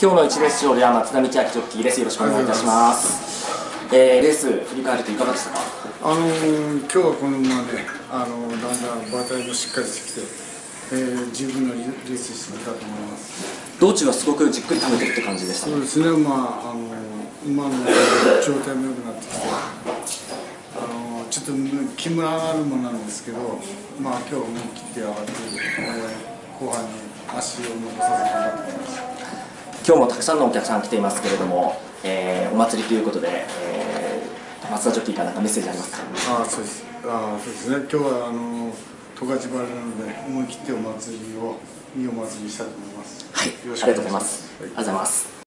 今日の一レース場では松田道明ジョッキーです。よろしくお願いいたします。えー、レース振り返るといかがでしたか？あのー、今日はこの馬で、あのー、だんだん馬体もしっかりしてきて、えー、十分なレースしてきたと思います。道中はすごくじっくり食べてるって感じでしたそうですね、まああのー、馬の状態も良くなってきて、あのー、ちょっと気も上がるものなんですけど、まあ今日思い切って上がって、えー、後半に足を残さず。今日もたくさんのお客さん来ていますけれども、えー、お祭りということで、えー、松田ジョッキーからメッセージありますか？あそうです。あそうですね。今日はあの十勝原なので思い切ってお祭りをいいお祭りにしたいと思います。はい。ありがとうございます、はい、ありがとうございます